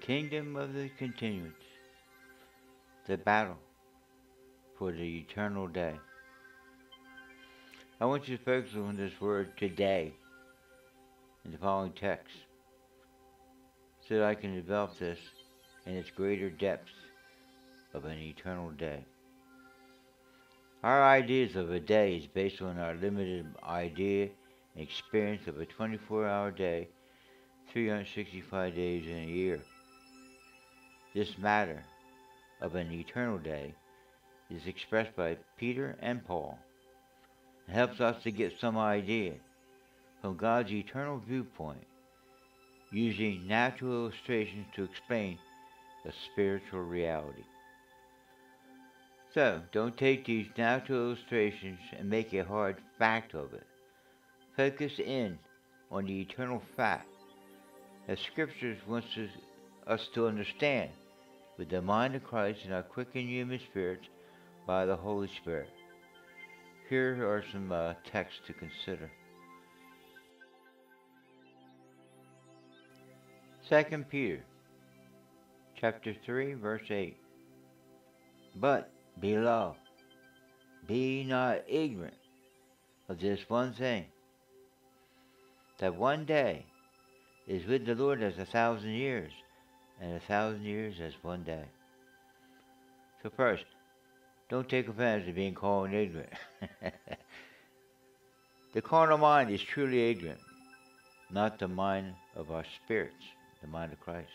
kingdom of the continuance, the battle for the eternal day. I want you to focus on this word today in the following text so that I can develop this in its greater depths of an eternal day. Our ideas of a day is based on our limited idea and experience of a 24 hour day, 365 days in a year. This matter of an eternal day is expressed by Peter and Paul. It helps us to get some idea from God's eternal viewpoint using natural illustrations to explain the spiritual reality. So, don't take these natural illustrations and make a hard fact of it. Focus in on the eternal fact that Scriptures wants us to understand with the mind of Christ and our quickened human spirits by the Holy Spirit. Here are some uh, texts to consider. 2 Peter chapter 3 verse 8 But beloved be not ignorant of this one thing that one day is with the Lord as a thousand years and a thousand years as one day. So first, don't take offense at being called ignorant. the carnal mind is truly ignorant, not the mind of our spirits the mind of Christ.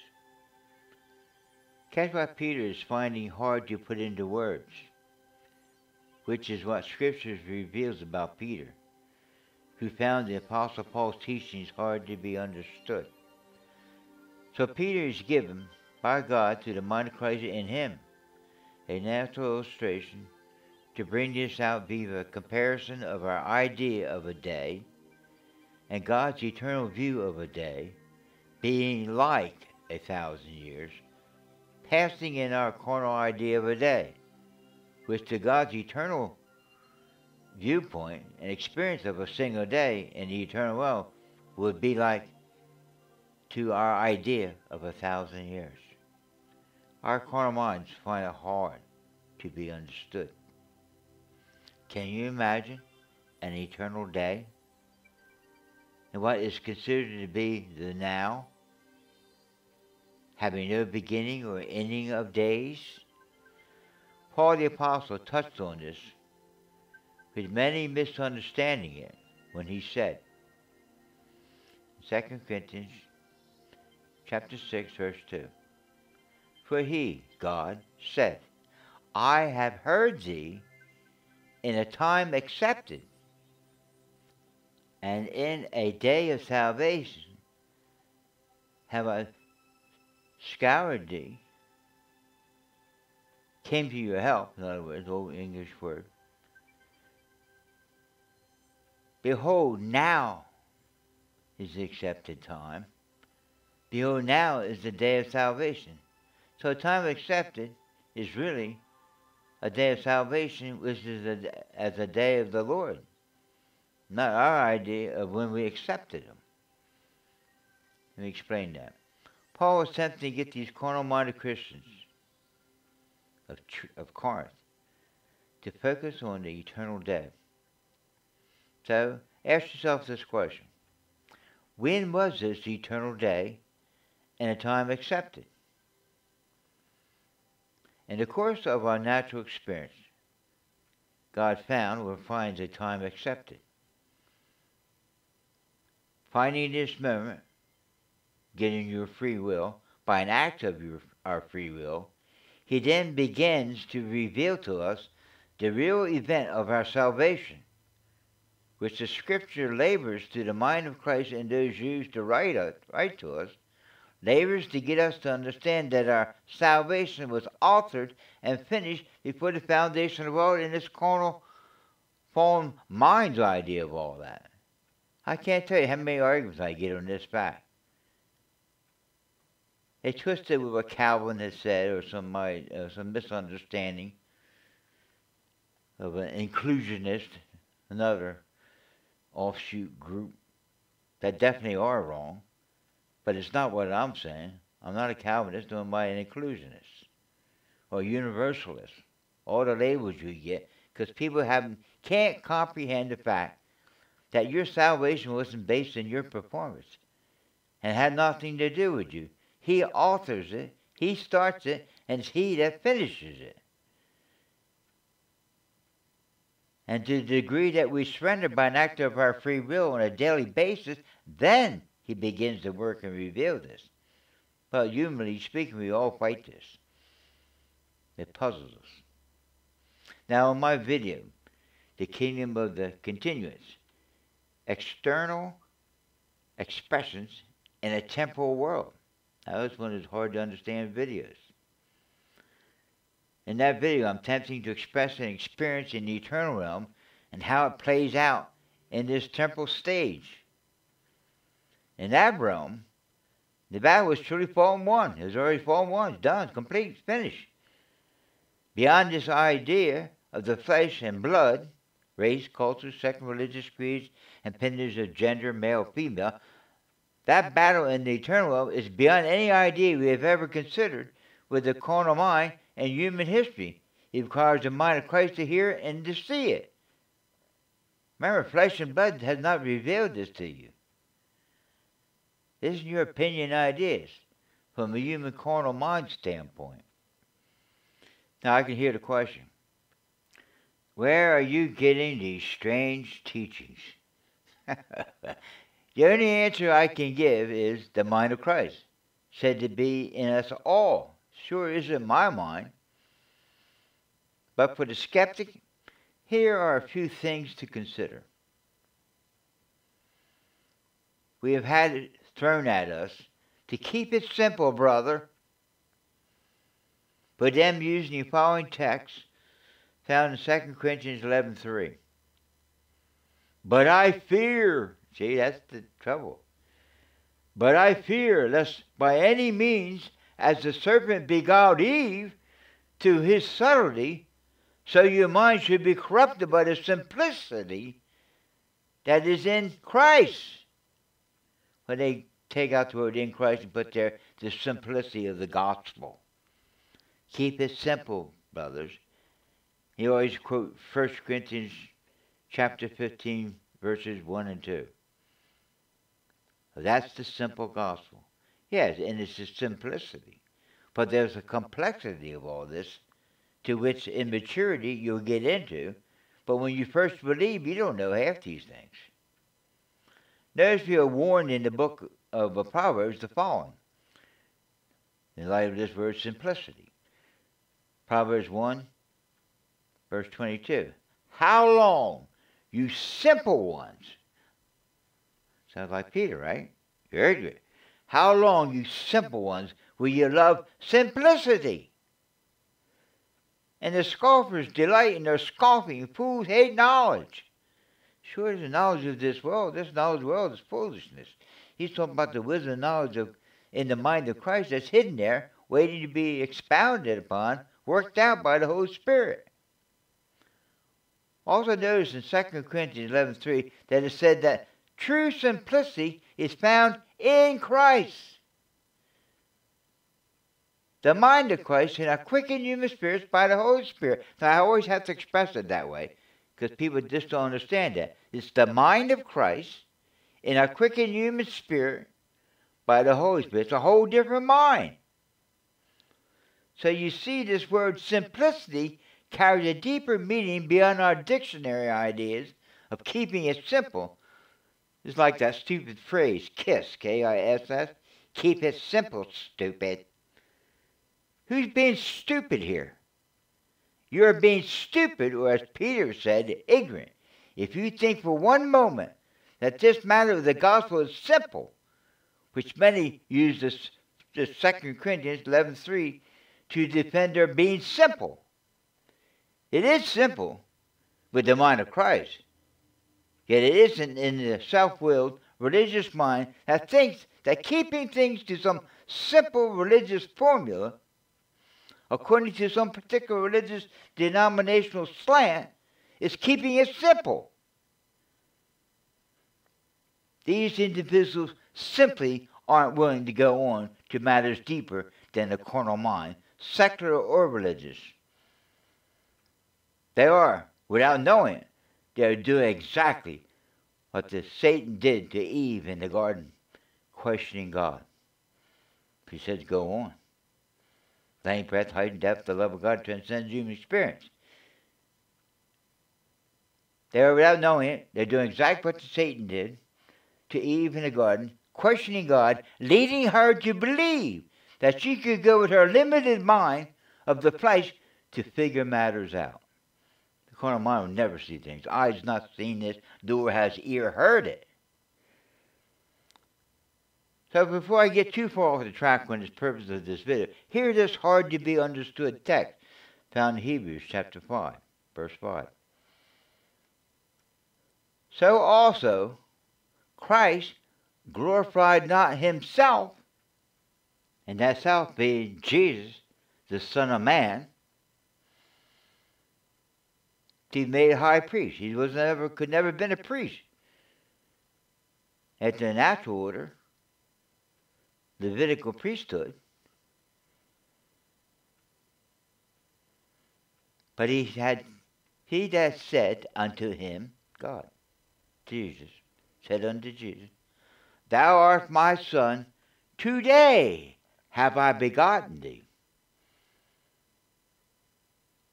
Catch what Peter is finding hard to put into words, which is what Scripture reveals about Peter, who found the Apostle Paul's teachings hard to be understood. So Peter is given by God to the mind of Christ in him. A natural illustration to bring this out via comparison of our idea of a day and God's eternal view of a day being like a thousand years, passing in our carnal idea of a day, which to God's eternal viewpoint and experience of a single day in the eternal world would be like to our idea of a thousand years. Our carnal minds find it hard to be understood. Can you imagine an eternal day? And what is considered to be the now having no beginning or ending of days? Paul the Apostle touched on this, with many misunderstanding it when he said, 2 Corinthians chapter 6, verse 2, For he, God, said, I have heard thee in a time accepted, and in a day of salvation have I succoured thee, came to your help, in other words, old English word. Behold, now is the accepted time. Behold, now is the day of salvation. So, time accepted is really a day of salvation, which is a, as a day of the Lord, not our idea of when we accepted Him. Let me explain that. Paul was attempting to get these carnal-minded Christians of, of Corinth to focus on the eternal day. So, ask yourself this question. When was this eternal day and a time accepted? In the course of our natural experience, God found or finds a time accepted. Finding this moment getting your free will by an act of your, our free will, he then begins to reveal to us the real event of our salvation, which the Scripture labors to the mind of Christ and those used to write, us, write to us, labors to get us to understand that our salvation was altered and finished before the foundation of the world in this carnal, fallen mind's idea of all that. I can't tell you how many arguments I get on this fact. They twisted with what Calvin has said or some, uh, some misunderstanding of an inclusionist, another offshoot group that definitely are wrong, but it's not what I'm saying. I'm not a Calvinist, nor am I an inclusionist or universalist. All the labels you get, because people haven't can't comprehend the fact that your salvation wasn't based on your performance and had nothing to do with you. He authors it, he starts it, and it's he that finishes it. And to the degree that we surrender by an act of our free will on a daily basis, then he begins to work and reveal this. But humanly speaking, we all fight this. It puzzles us. Now, in my video, The Kingdom of the Continuance, external expressions in a temporal world. Now, this one is hard to understand videos. In that video, I'm attempting to express an experience in the eternal realm and how it plays out in this temporal stage. In that realm, the battle was truly fallen won. It was already won. It's done. complete. finished. Beyond this idea of the flesh and blood, race, culture, second religious creeds, and pendants of gender, male, female, that battle in the eternal realm is beyond any idea we have ever considered with the carnal mind and human history. It requires the mind of Christ to hear and to see it. Remember, flesh and blood has not revealed this to you. This is your opinion ideas from a human carnal mind standpoint. Now I can hear the question. Where are you getting these strange teachings? the only answer I can give is the mind of Christ, said to be in us all. Sure isn't my mind. But for the skeptic, here are a few things to consider. We have had thrown at us to keep it simple, brother. But them using the following text found in 2 Corinthians 11.3. But I fear, see, that's the trouble. But I fear lest by any means, as the serpent beguiled Eve to his subtlety, so your mind should be corrupted by the simplicity that is in Christ. When they take out the word in Christ and put there the simplicity of the gospel. Keep it simple, brothers. You always quote 1 Corinthians chapter 15, verses 1 and 2. That's the simple gospel. Yes, and it's the simplicity. But there's a complexity of all this to which immaturity you'll get into. But when you first believe, you don't know half these things. Notice we are warned in the book of Proverbs the following in light of this word simplicity. Proverbs 1, verse 22. How long, you simple ones? Sounds like Peter, right? Very good. How long, you simple ones, will you love simplicity? And the scoffers delight in their scoffing. Fools hate knowledge. Sure, the knowledge of this world. This knowledge world is foolishness. He's talking about the wisdom and knowledge of in the mind of Christ that's hidden there, waiting to be expounded upon, worked out by the Holy Spirit. Also notice in 2 Corinthians 11.3 that it said that true simplicity is found in Christ. The mind of Christ and a quickened human spirits by the Holy Spirit. Now I always have to express it that way because people just don't understand that. It's the mind of Christ in a quickened human spirit by the Holy Spirit. It's a whole different mind. So you see, this word simplicity carries a deeper meaning beyond our dictionary ideas of keeping it simple. It's like that stupid phrase, KISS, K I S S. Keep it simple, stupid. Who's being stupid here? You're being stupid, or as Peter said, ignorant. If you think for one moment that this matter of the gospel is simple, which many use this, this 2 Corinthians 11.3 to defend their being simple. It is simple with the mind of Christ, yet it isn't in the self-willed religious mind that thinks that keeping things to some simple religious formula, according to some particular religious denominational slant, is keeping it simple. These individuals simply aren't willing to go on to matters deeper than the carnal mind, secular or religious. They are, without knowing it, they are doing exactly what the Satan did to Eve in the garden, questioning God. He says, go on. Length, breadth, height, and depth, the love of God transcends human experience. They are, without knowing it, they're doing exactly what Satan did to Eve in the garden, questioning God, leading her to believe that she could go with her limited mind of the flesh to figure matters out. The carnal mind will never see things. Eyes not seen this, nor has ear heard it. So before I get too far off the track on this purpose of this video, hear this hard to be understood text found in Hebrews chapter 5, verse 5. So also Christ glorified not himself, and that self being Jesus, the Son of Man, he made high priest. He was never could never been a priest. At the natural order, Levitical priesthood. But he had he that said unto him, God, Jesus, said unto Jesus, Thou art my son, today have I begotten thee.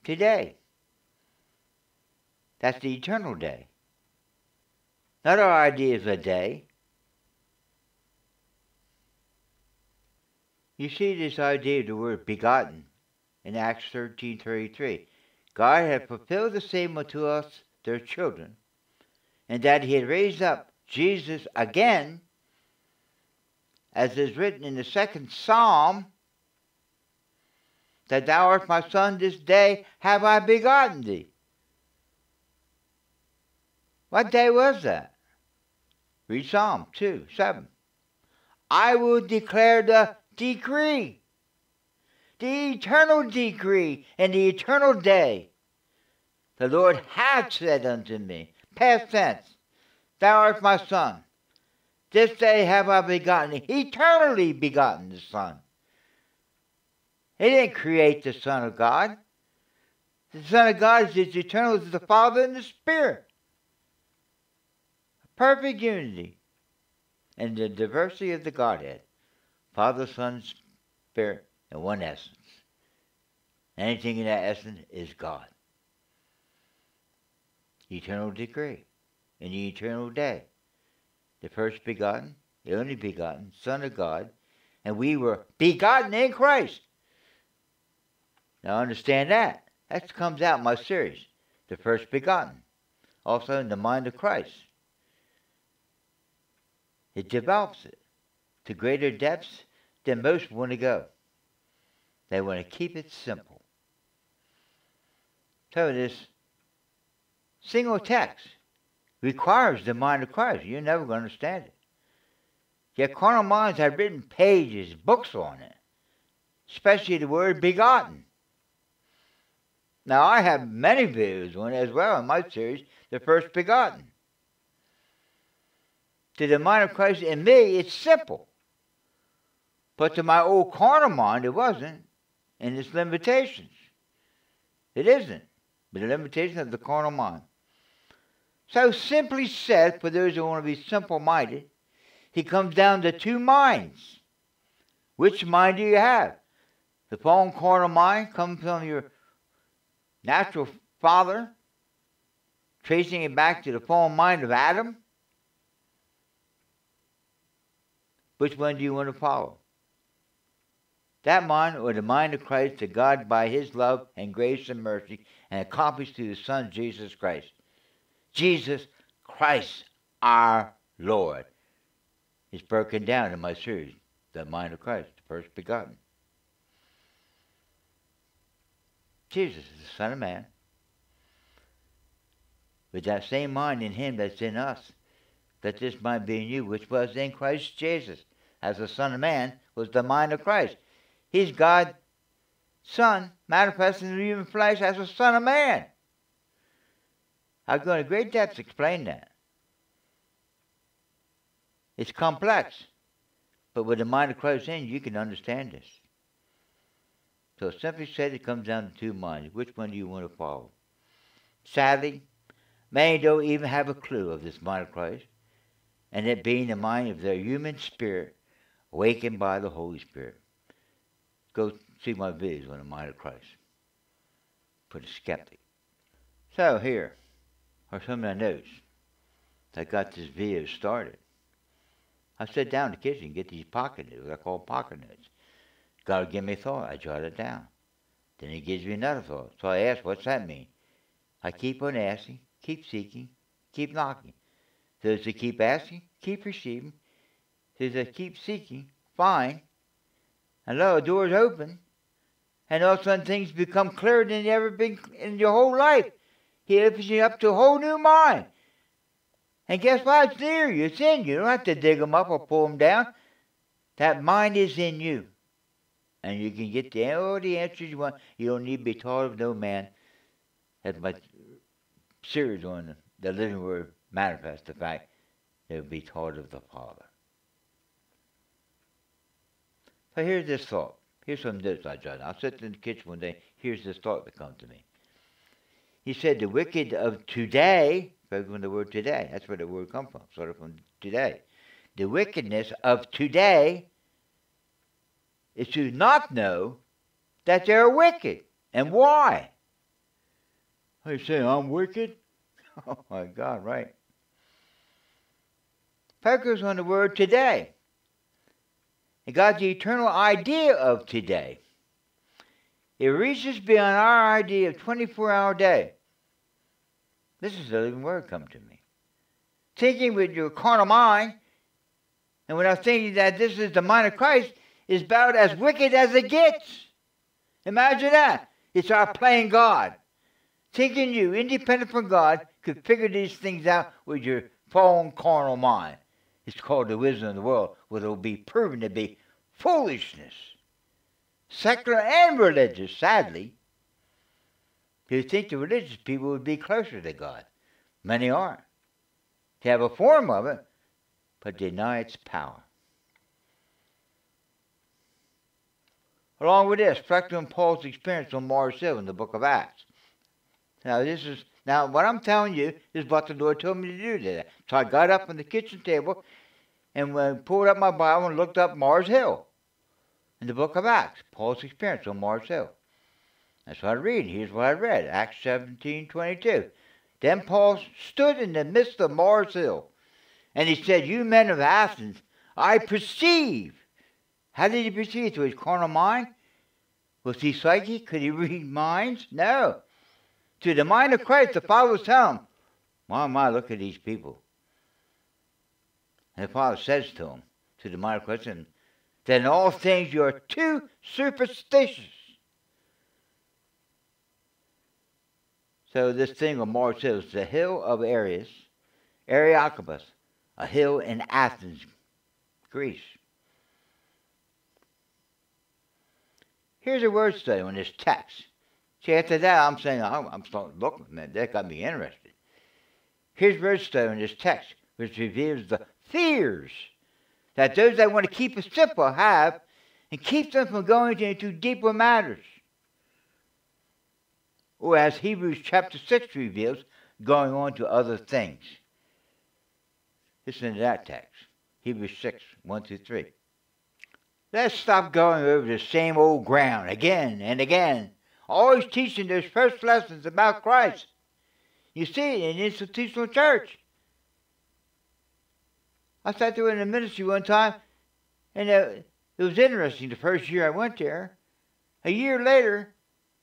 Today. That's the eternal day. Not our idea of a day. You see this idea of the word begotten in Acts 13.33. God had fulfilled the same unto us, their children, and that he had raised up Jesus again, as is written in the second psalm, that thou art my son, this day have I begotten thee. What day was that? Read Psalm 2, 7. I will declare the decree, the eternal decree, and the eternal day. The Lord hath said unto me, past tense, Thou art my son. This day have I begotten eternally begotten the Son. He didn't create the Son of God. The Son of God is eternal as the Father and the Spirit. Perfect unity and the diversity of the Godhead. Father, Son, Spirit, and one essence. Anything in that essence is God. Eternal decree in the eternal day. The first begotten, the only begotten, Son of God, and we were begotten in Christ. Now understand that. That comes out in my series, the first begotten. Also in the mind of Christ. It develops it to greater depths than most want to go. They want to keep it simple. So this single text requires the mind of Christ. You're never going to understand it. Yet carnal minds have written pages, books on it, especially the word begotten. Now, I have many views on it as well in my series, The First Begotten. To the mind of Christ in me, it's simple. But to my old carnal mind, it wasn't, in its limitations. It isn't, but the limitation of the carnal mind. So simply said, for those who want to be simple-minded, he comes down to two minds. Which mind do you have? The fallen carnal mind comes from your natural father, tracing it back to the fallen mind of Adam. Which one do you want to follow? That mind or the mind of Christ to God by his love and grace and mercy and accomplished through the Son Jesus Christ. Jesus Christ our Lord is broken down in my series, The Mind of Christ, the first begotten. Jesus is the Son of Man. With that same mind in him that's in us, that this mind be in you, which was in Christ Jesus, as the Son of Man, was the mind of Christ. He's God's Son, manifested in the human flesh as a Son of Man. I go into great depth to explain that. It's complex. But with the mind of Christ in you, you can understand this. So simply said, it comes down to two minds. Which one do you want to follow? Sadly, many don't even have a clue of this mind of Christ, and it being the mind of their human spirit awakened by the Holy Spirit. Go see my videos on the mind of Christ for the skeptic. So here are some of the notes that got this video started. I sit down in the kitchen and get these pocket notes. I call pocket notes. God give me a thought. I jot it down. Then he gives me another thought. So I ask, what's that mean? I keep on asking, keep seeking, keep knocking. Those that keep asking, keep receiving. Those that keep seeking, find. And lo, door's open. And all of a sudden things become clearer than they ever been in your whole life. He opens you up to a whole new mind. And guess what? It's near you. It's in you. You don't have to dig them up or pull them down. That mind is in you. And you can get the, all the answers you want. You don't need to be taught of no man. That's my series on the living word manifest the fact they will be taught of the Father. So here's this thought. Here's some notes I jotted. I sat in the kitchen one day. Here's this thought that come to me. He said, the wicked of today, spoken the word today, that's where the word comes from, sort of from today. The wickedness of today is to not know that they're wicked. And why? They say, I'm wicked? Oh my God, right. Focus on the word today. And God's the eternal idea of today. It reaches beyond our idea of 24 hour day. This is the living word come to me. Thinking with your carnal mind, and without thinking that this is the mind of Christ, is about as wicked as it gets. Imagine that. It's our playing God. Thinking you, independent from God, could figure these things out with your fallen carnal mind. It's called the wisdom of the world, where it will be proven to be foolishness. Secular and religious, sadly. You think the religious people would be closer to God. Many aren't. They have a form of it, but deny its power. Along with this, reflecting on Paul's experience on Mars Hill in the book of Acts. Now, this is now what I'm telling you is what the Lord told me to do today. So I got up on the kitchen table and pulled up my Bible and looked up Mars Hill in the book of Acts, Paul's experience on Mars Hill. That's what I read. Here's what I read Acts 17 22. Then Paul stood in the midst of Mars Hill, and he said, You men of Athens, I perceive. How did he perceive? Through his carnal mind? Was he psychic? Could he read minds? No. To the mind of Christ, the Father was telling him, My, my, look at these people. And the Father says to him, to the mind of Christ, then all things you are too superstitious. So this thing of Mars says the hill of Ares, Areopagus, a hill in Athens, Greece. Here's a word study on this text. See, after that, I'm saying, I'm, I'm starting looking, man, that got me interested. Here's study on this text, which reveals the fears that those that want to keep it simple have and keep them from going into deeper matters. Or as Hebrews chapter 6 reveals, going on to other things. Listen to that text. Hebrews 6, 1 through 3. Let's stop going over the same old ground again and again, always teaching those first lessons about Christ. You see it in institutional church. I sat there in the ministry one time, and it, it was interesting the first year I went there. A year later,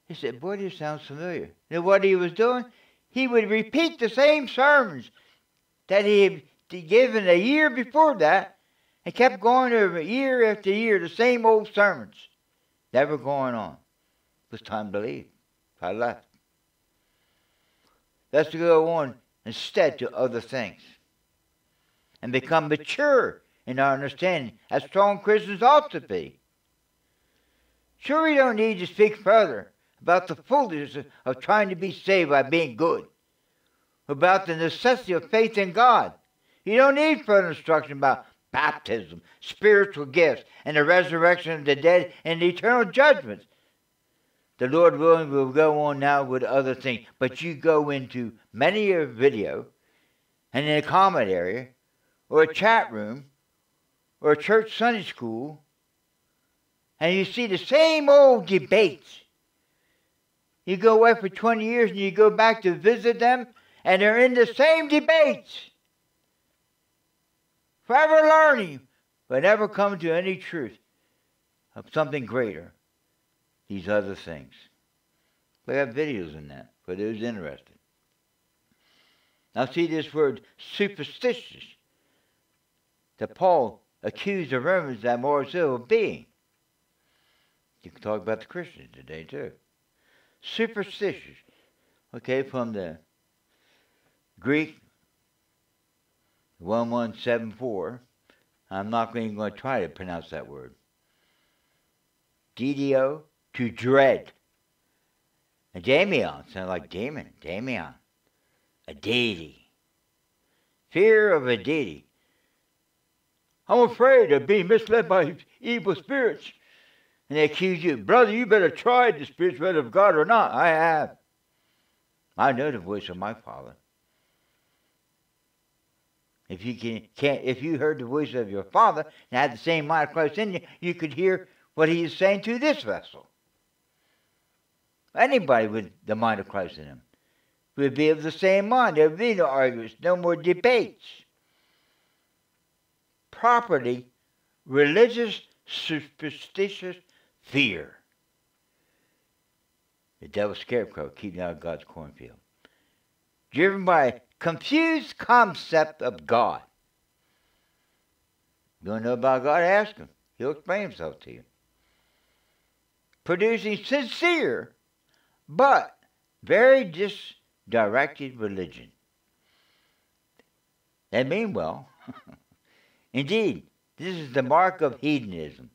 he said, Boy, this sounds familiar. You know what he was doing? He would repeat the same sermons that he had given a year before that and kept going over year after year, the same old sermons. Never going on. It was time to leave. I left. Let's go on instead to other things and become mature in our understanding, as strong Christians ought to be. Sure, we don't need to speak further about the foolishness of trying to be saved by being good, about the necessity of faith in God. You don't need further instruction about baptism, spiritual gifts, and the resurrection of the dead and the eternal judgments. The Lord willing we'll go on now with other things, but you go into many a video and in a comment area or a chat room or a church Sunday school and you see the same old debates. You go away for 20 years and you go back to visit them and they're in the same debates. Forever learning, but never come to any truth of something greater. These other things. We have videos in that for those interested. Now see this word superstitious that Paul accused the Romans that more so of being. You can talk about the Christians today too. Superstitious. Okay, from the Greek 1174. I'm not even going to try to pronounce that word. Didio, to dread. And Damion, sounds like Damon, Damion. A deity. Fear of a deity. I'm afraid of being misled by evil spirits. And they accuse you, brother, you better try the spirits spirit of God or not. I have. I know the voice of my Father. If you can, can't, if you heard the voice of your Father and had the same mind of Christ in you, you could hear what He is saying to this vessel. Anybody with the mind of Christ in him would be of the same mind. There would be no arguments, no more debates. Property, religious, superstitious fear. The devil's scarecrow keeping out of God's cornfield. Driven by a confused concept of God. You don't know about God? Ask him. He'll explain himself to you. Producing sincere but very disdirected religion. They mean well. Indeed, this is the mark of hedonism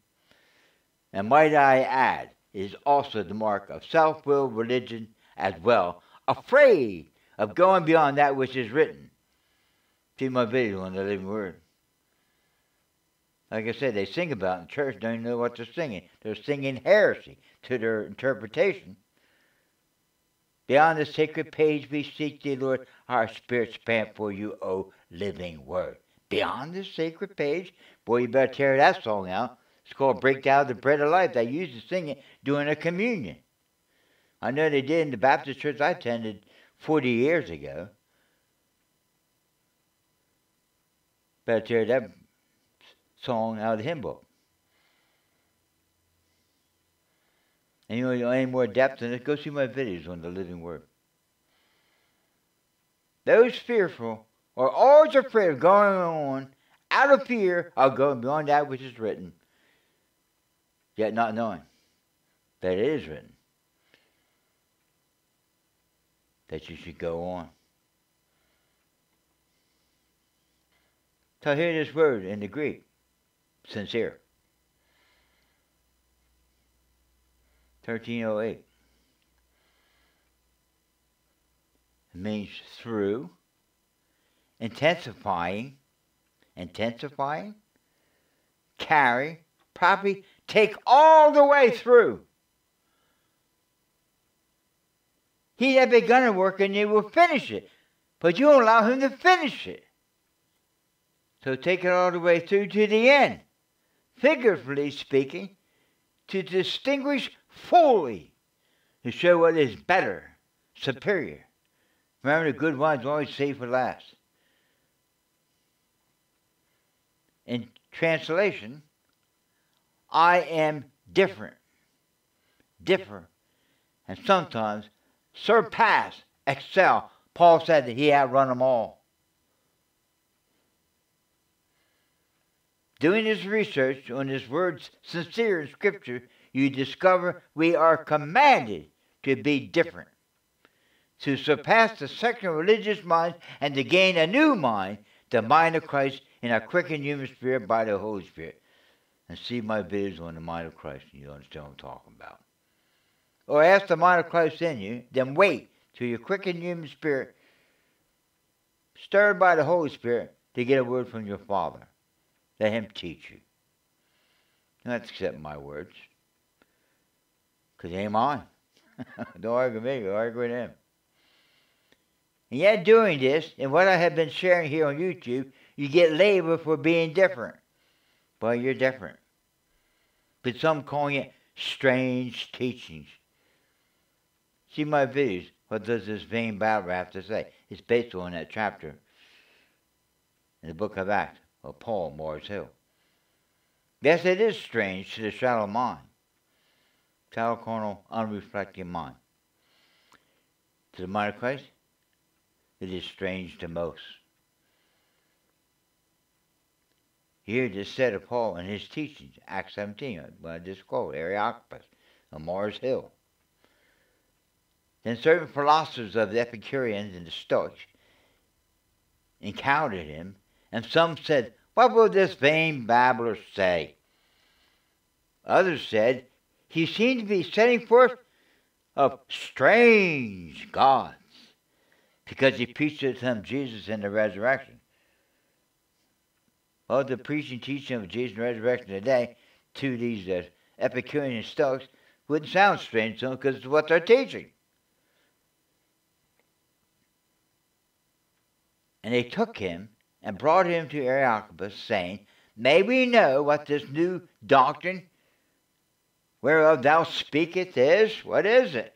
and might I add, is also the mark of self willed religion as well, afraid of going beyond that which is written. See my video on the living word. Like I said, they sing about in church, don't even know what they're singing. They're singing heresy to their interpretation. Beyond the sacred page we seek thee, Lord, our spirits pant for you, O living word. Beyond the sacred page, boy, you better tear that song out. It's called Break Thou the Bread of Life. They used to sing it during a communion. I know they did in the Baptist church I attended 40 years ago. Better tear that song out of the hymn book. And you know any more depth in it, go see my videos on the living word. Those fearful are always afraid of going on out of fear of going beyond that which is written yet not knowing that it is written that you should go on. So hear this word in the Greek, sincere. 1308. It means through, intensifying, intensifying, carry, probably take all the way through. He had begun a work and he will finish it. But you allow him to finish it. So take it all the way through to the end. Figuratively speaking, to distinguish fully, to show what is better, superior. Remember, the good wines always save for last. In translation, I am different, differ, and sometimes surpass, excel. Paul said that he outrun them all. Doing his research on his words sincere in Scripture, you discover we are commanded to be different, to surpass the secular religious mind, and to gain a new mind, the mind of Christ in a quickened human spirit by the Holy Spirit and see my videos on the mind of Christ, and you understand what I'm talking about. Or ask the mind of Christ in you, then wait till your quickened human spirit, stirred by the Holy Spirit, to get a word from your Father. Let him teach you. Don't accept my words. Because they ain't mine. don't argue with me, argue with him. And yet doing this, and what I have been sharing here on YouTube, you get labeled for being different. Well, you're different. But some calling it strange teachings. See my videos. What does this vain Bible have to say? It's based on that chapter in the book of Acts of Paul, Mars Hill. Yes, it is strange to the shallow mind, carnal, unreflecting mind. To the mind of Christ, it is strange to most. Here it is said of Paul and his teachings, Acts 17, what I just quoted, Areopagus on Mars Hill. Then certain philosophers of the Epicureans and the Stoics encountered him, and some said, What will this vain babbler say? Others said, He seemed to be setting forth of strange gods, because he preached to them Jesus and the resurrection. Well, the preaching teaching of Jesus and resurrection today to these uh, Epicurean Stoics wouldn't sound strange to them because it's what they're teaching. And they took him and brought him to Areopagus, saying, May we know what this new doctrine whereof thou speakest is? What is it?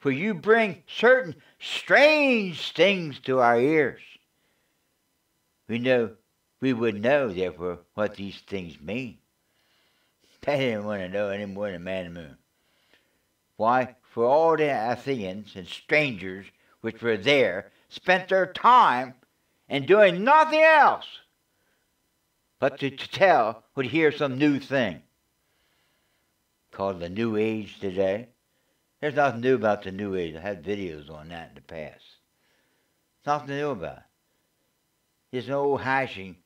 For you bring certain strange things to our ears. We know we would know, therefore, what these things mean. They didn't want to know any more than man and moon. Why? For all the Athenians and strangers which were there spent their time in doing nothing else but to, to tell to hear some new thing called the New Age today. There's nothing new about the New Age. I had videos on that in the past. Nothing new about it. It's an old hashing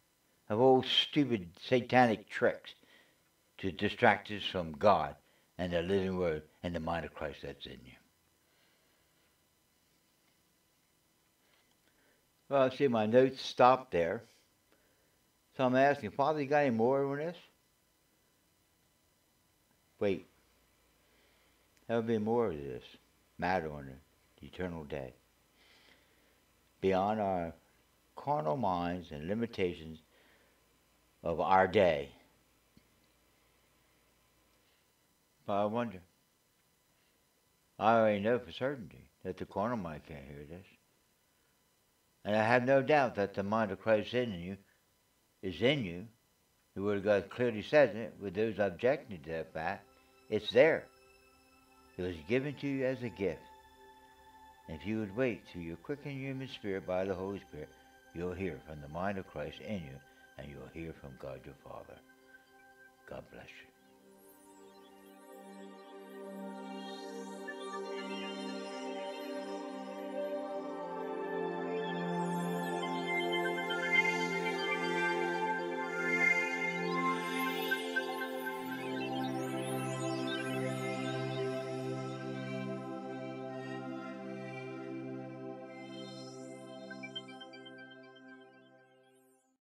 of old stupid satanic tricks to distract us from God and the living word and the mind of Christ that's in you. Well, see, my notes stopped there. So I'm asking, Father, you got any more on this? Wait. There'll be more of this matter on the eternal day. Beyond our carnal minds and limitations of our day. But I wonder. I already know for certainty that the carnal mind can't hear this. And I have no doubt that the mind of Christ in you is in you. The Word of God clearly says it with those objecting to that fact. It's there. It was given to you as a gift. If you would wait till you quicken your human spirit by the Holy Spirit, you'll hear from the mind of Christ in you, and you'll hear from God your Father. God bless you.